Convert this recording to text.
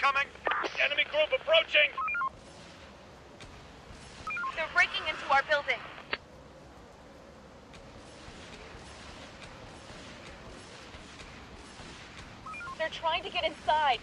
incoming! Enemy group approaching! They're breaking into our building. They're trying to get inside.